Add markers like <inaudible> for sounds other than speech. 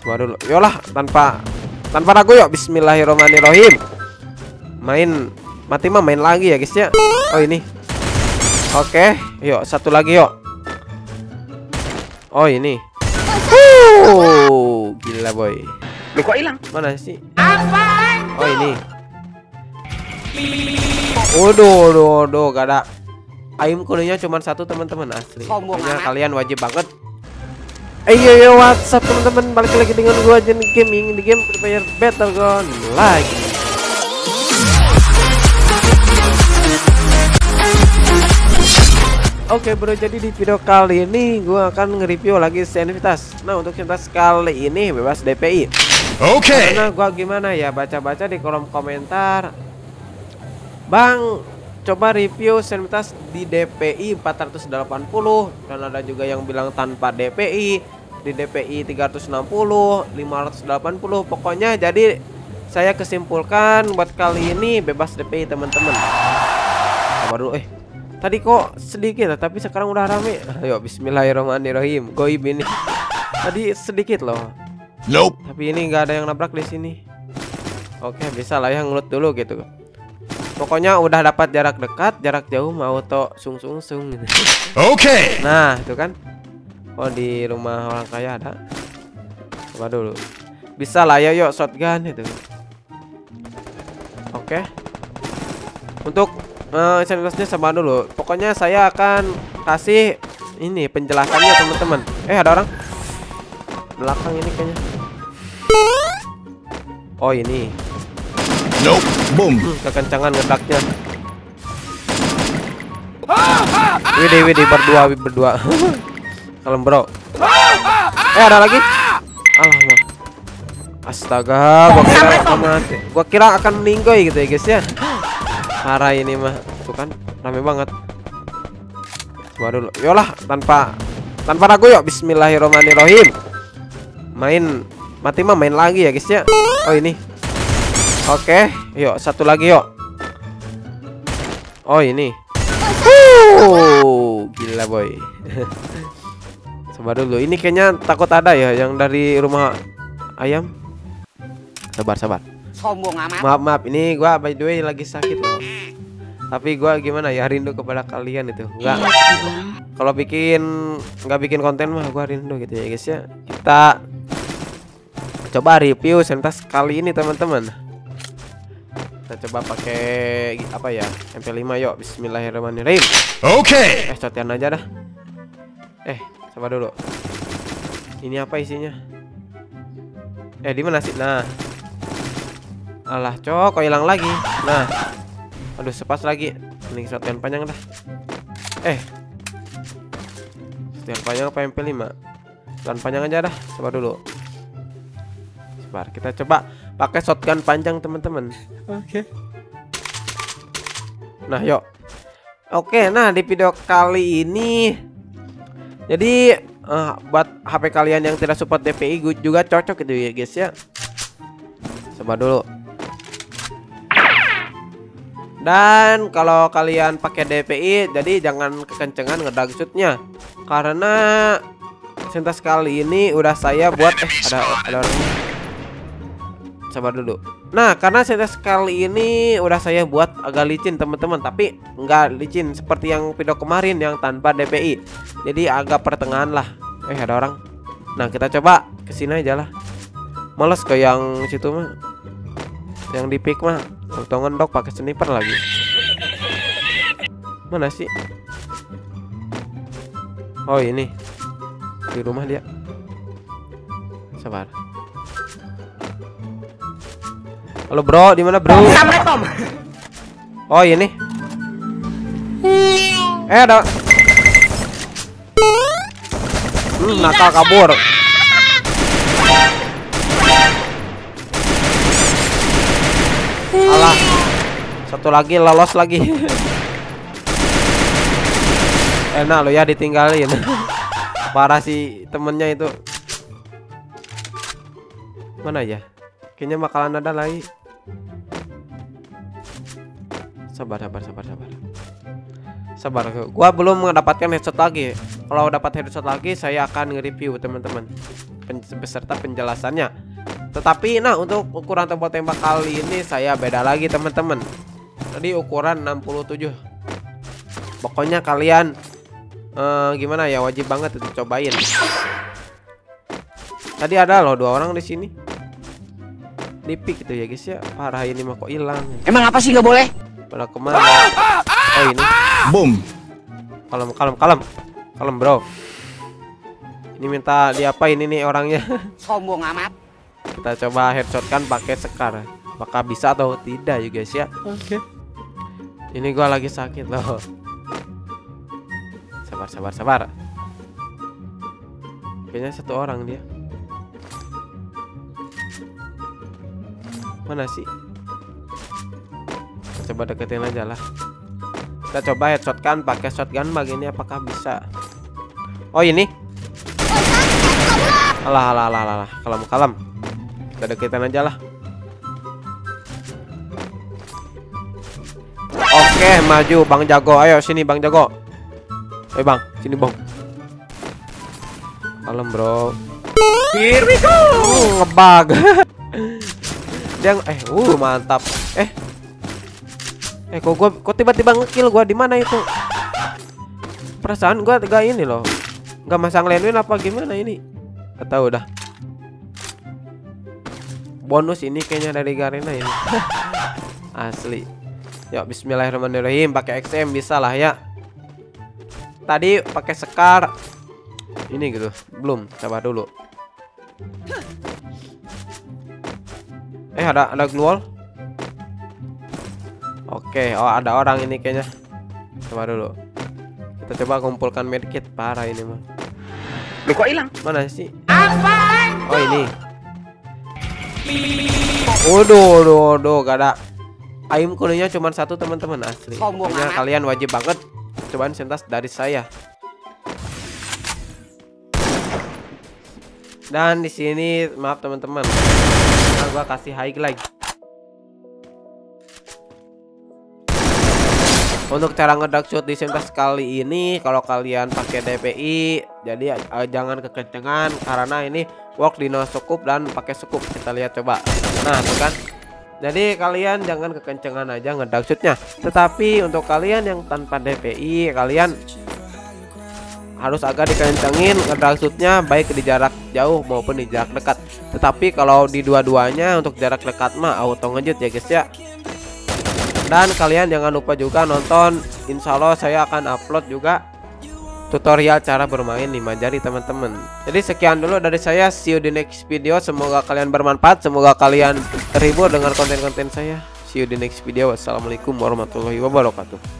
Coba dulu. Yolah tanpa tanpa ragu yuk Bismillahirrahmanirrahim. Main mati mah main lagi ya guys ya. Oh ini. Oke, yuk satu lagi yuk. Oh ini. Uh, gila boy. Lu kok hilang? Mana sih? Oh ini. Waduh, waduh, waduh, gak ada. Aim kulinya cuma satu teman-teman asli. Sombong kalian wajib banget. Eh yo WhatsApp teman-teman balik lagi dengan gua Jen Gaming di game Free Fire Battleground lagi. Oke bro, jadi di video kali ini gua akan nge-review lagi sensitivitas. Nah untuk sensitivitas kali ini bebas DPI. Okay. Karena gua gimana ya baca-baca di kolom komentar Bang coba review sensitivitas di DPI 480 dan ada juga yang bilang tanpa DPI di DPI 360 580 pokoknya jadi saya kesimpulkan buat kali ini bebas DPI teman-teman. Sabar dulu eh. Tadi kok sedikit tapi sekarang udah rame. <laughs> Ayo bismillahirrahmanirrahim. Goib ini. Tadi sedikit loh. Nope. tapi ini nggak ada yang nabrak di sini. Oke, bisa lah ya ngelut dulu gitu. Pokoknya udah dapat jarak dekat, jarak jauh mau auto sung sung sung gitu. Okay. Nah, itu kan. Oh, di rumah orang kaya ada. Coba dulu. Bisa lah ya yuk shotgun itu. Oke. Untuk eh channelnya sama dulu. Pokoknya saya akan kasih ini penjelasannya teman-teman. Eh, ada orang belakang ini kayaknya. Oh, ini. Nope. Boom. Hmm, kekencangan ngedaknya. Widih, widih berdua, berdua. <laughs> Kalem bro. Eh ada lagi? Alamak. Astaga, gua kira akan mati. Gua kira akan meninggoy gitu ya guys ya. Parah ini mah. Tuh kan, rame banget. Coba dulu. Yolah, tanpa tanpa ragu yuk. Bismillahirrahmanirrahim. Main mati mah main lagi ya guys ya. Oh ini. Oke, yuk satu lagi yuk. Oh ini. Uh, gila boy. <laughs> Sabar dulu. Ini kayaknya takut ada ya yang dari rumah ayam. Sabar sabar. Sombong amat. Maaf maaf. Ini gua by the way lagi sakit loh. Tapi gua gimana ya rindu kepada kalian itu. Enggak. Kalau bikin nggak bikin konten mah gua rindu gitu ya guys ya. Kita coba review sentas kali ini teman-teman. Kita coba pakai apa ya? MP5 yuk. Bismillahirrahmanirrahim. Okay. Eh, shotgun aja dah. Eh, sabar dulu. Ini apa isinya? Eh, di mana sih? Nah. Alah, cok, kok hilang lagi. Nah. Aduh, sepas lagi. Ini shotgun panjang dah. Eh. Shotgun panjang apa MP5? Shotgun panjang aja dah. Sabar dulu. Sabar, kita coba pakai shotgun panjang, teman-teman. Oke. Nah, yuk. Oke, nah di video kali ini jadi eh, buat HP kalian yang tidak support DPI juga cocok gitu ya guys ya. Coba dulu. Dan kalau kalian pakai DPI jadi jangan kekencengan ngedag shootnya karena sentas kali ini udah saya buat eh ada ada orang sabar dulu. Nah, karena sentas kali ini udah saya buat agak licin teman-teman, tapi nggak licin seperti yang video kemarin yang tanpa DPI. Jadi agak pertengahan lah. Eh, ada orang. Nah, kita coba ke sini aja lah. Males ke yang situ mah. Yang di pick mah auto ngendok pakai sniper lagi. Mana sih? Oh, ini. Di rumah dia. Sabar. Halo bro, di mana bro? Assalamualaikum. Oh ini. Eh ada. Hmm, nakal kabur. Alah. Satu lagi lolos lagi. <laughs> Enak lo ya ditinggalin. <laughs> Parah si temennya itu. Mana ya? Kayaknya bakalan ada lagi. Sabar, sabar, sabar, sabar. Sabar, gua belum mendapatkan headshot lagi. Kalau dapat headshot lagi, saya akan nge-review teman-teman. pen- beserta penjelasannya. Tetapi nah untuk ukuran tombol tembak kali ini saya beda lagi teman-teman. Tadi ukuran 67. Pokoknya kalian eh, gimana ya wajib banget itu cobain. Tadi ada loh dua orang di sini. Di pick itu ya guys ya. Parah ini mah kok hilang. Emang apa sih nggak boleh? Pada ke mana? Oh ini. Boom. Kalem, kalem, kalem, kalem bro. Ini minta diapain ini orangnya? <laughs> Sombong amat. Kita coba headshot kan pakai sekar. Apakah bisa atau tidak ya guys ya? Oke. Ini gua lagi sakit loh. Sabar, sabar, sabar. Kayaknya satu orang dia. Mana sih? Kita coba deketin aja lah. Kita coba headshot kan pakai shotgun begini apakah bisa? Oh ini? Alah, alah, alah, alah, kalem, kalem. Kita deketin aja lah. Oke, maju Bang Jago. Ayo sini Bang Jago. Ayo Bang, sini Bang. Kalem, Bro. Here we go. Uh, ngebug. <laughs> Dia eh uh mantap. Eh. Eh kok gua kok tiba-tiba ngekill gua di mana itu? Perasaan gua gak ini loh. Gak masang landwin apa gimana ini? Gak tahu dah. Bonus ini kayaknya dari Garena ini. <laughs> Asli. Yuk bismillahirrahmanirrahim pakai XM bisa lah ya. Tadi pakai sekar. Ini gitu. Belum, coba dulu. Eh ada ada glue wall. Oke, oh ada orang ini kayaknya. Coba dulu. Kita coba kumpulkan medkit parah ini mah. Lu kok hilang? Mana sih? Oh ini. Waduh, waduh, waduh, gak ada. Aim kuningnya cuma satu teman-teman asli. Kalian wajib banget cobaan sentas dari saya. Dan di sini maaf teman-teman. Nah, gua kasih highlight. Untuk cara ngedak shot di sentas kali ini kalau kalian pakai DPI jadi eh, jangan kekencengan karena ini work di no scope dan pakai scope kita lihat coba. Nah, tuh kan. Jadi kalian jangan kekencengan aja ngedak shootnya. Tetapi untuk kalian yang tanpa DPI kalian harus agak dikencengin shootnya baik di jarak jauh maupun di jarak dekat. Tetapi kalau di dua-duanya untuk jarak dekat mah auto ngejut ya guys ya. Dan kalian jangan lupa juga nonton Insya Allah saya akan upload juga tutorial cara bermain 5 jari teman-teman. Jadi sekian dulu dari saya See you di next video. Semoga kalian bermanfaat Semoga kalian terhibur dengan konten-konten saya. See you di next video. Wassalamualaikum warahmatullahi wabarakatuh